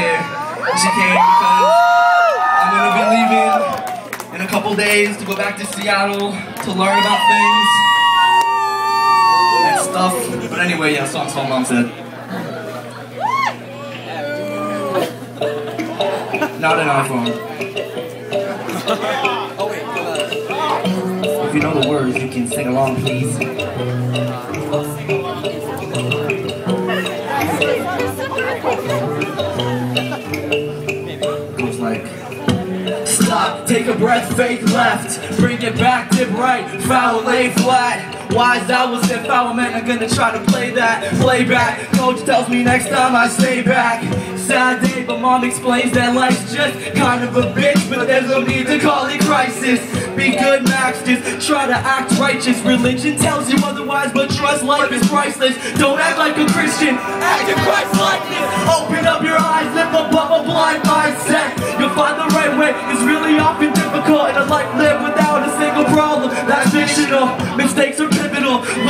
here. She came because I'm gonna be leaving in a couple days to go back to Seattle to learn about things and stuff. But anyway, yeah, song's called Mom Said. Not an iPhone. If you know the words, you can sing along, please. Take a breath, fake left, bring it back, dip right, foul, lay flat. Wise that was if foul man, I'm gonna try to play that, play back. Coach tells me next time I stay back. Sad day, but mom explains that life's just kind of a bitch, but there's no need to call it crisis. Be good, Max, just try to act righteous. Religion tells you otherwise, but trust life is priceless. Don't act like a Christian, act in Christ likeness. Open up your eyes, live above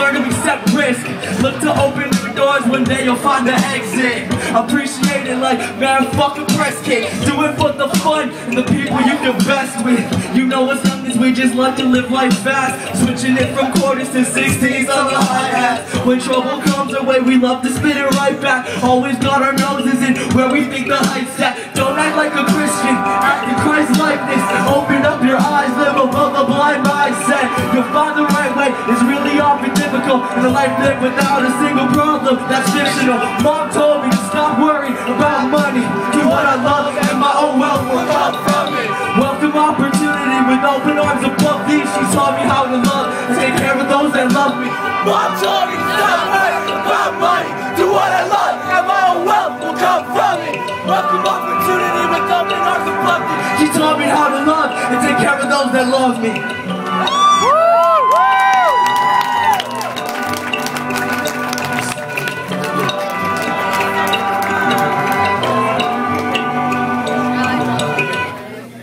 Learn to accept risk. Look to open new doors. One day you'll find the exit. Appreciate it like man, fuck a press kit. Do it for the fun and the people you can best with. You know as young as we just like to live life fast. Switching it from quarters to sixteenths on the hi hat. When trouble comes our way, we love to spit it right back. Always got our noses in where we think the height's at. Don't act like a Christian, act in Christ likeness. In a life lived without a single problem. That's fictional. Mom told me to stop worrying about money. Do what I love, and my own wealth will come from it. Welcome opportunity with open arms above these. She taught me how to love and take care of those that love me. Mom told me to stop worrying about money. Do what I love, and my own wealth will come from it. Welcome opportunity with open arms above me. She taught me how to love and take care of those that love me.